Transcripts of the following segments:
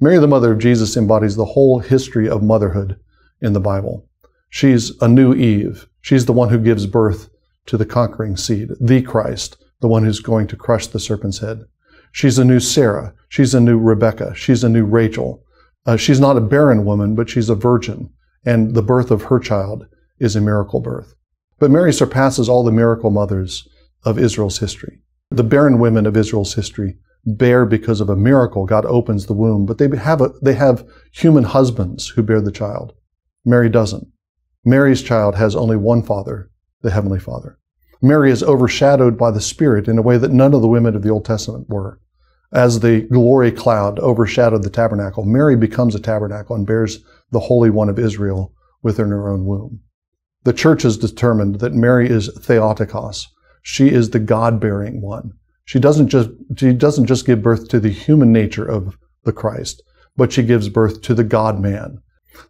Mary, the mother of Jesus, embodies the whole history of motherhood in the Bible. She's a new Eve. She's the one who gives birth to the conquering seed, the Christ, the one who's going to crush the serpent's head. She's a new Sarah. She's a new Rebecca. She's a new Rachel. Uh, she's not a barren woman, but she's a virgin. And the birth of her child is a miracle birth. But Mary surpasses all the miracle mothers of Israel's history. The barren women of Israel's history bear because of a miracle. God opens the womb, but they have, a, they have human husbands who bear the child. Mary doesn't. Mary's child has only one father, the Heavenly Father. Mary is overshadowed by the Spirit in a way that none of the women of the Old Testament were. As the glory cloud overshadowed the tabernacle, Mary becomes a tabernacle and bears the Holy One of Israel within her own womb. The church has determined that Mary is Theotokos. She is the God-bearing one. She doesn't just she doesn't just give birth to the human nature of the Christ, but she gives birth to the God-man.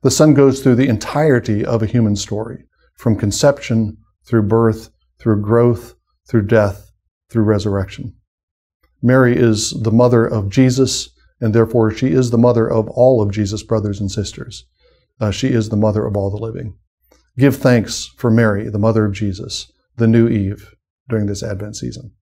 The Son goes through the entirety of a human story, from conception through birth, through growth, through death, through resurrection. Mary is the mother of Jesus, and therefore she is the mother of all of Jesus' brothers and sisters. Uh, she is the mother of all the living. Give thanks for Mary, the mother of Jesus, the new Eve, during this Advent season.